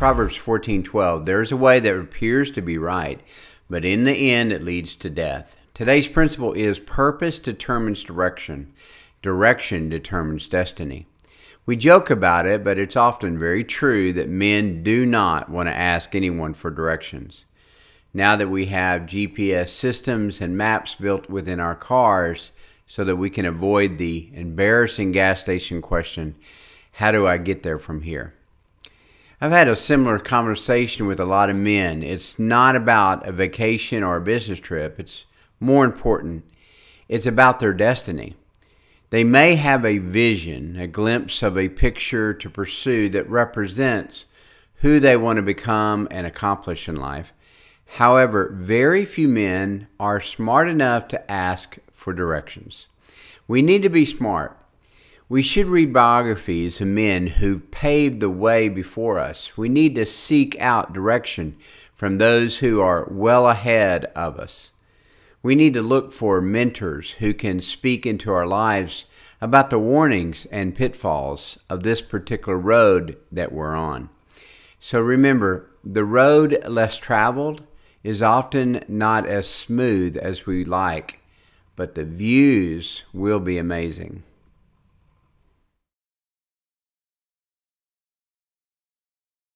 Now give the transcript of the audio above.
Proverbs 14:12, there's a way that appears to be right, but in the end it leads to death. Today's principle is purpose determines direction. Direction determines destiny. We joke about it, but it's often very true that men do not want to ask anyone for directions. Now that we have GPS systems and maps built within our cars so that we can avoid the embarrassing gas station question, how do I get there from here? I've had a similar conversation with a lot of men. It's not about a vacation or a business trip. It's more important. It's about their destiny. They may have a vision, a glimpse of a picture to pursue that represents who they want to become and accomplish in life. However, very few men are smart enough to ask for directions. We need to be smart. We should read biographies of men who've paved the way before us. We need to seek out direction from those who are well ahead of us. We need to look for mentors who can speak into our lives about the warnings and pitfalls of this particular road that we're on. So remember, the road less traveled is often not as smooth as we like, but the views will be amazing.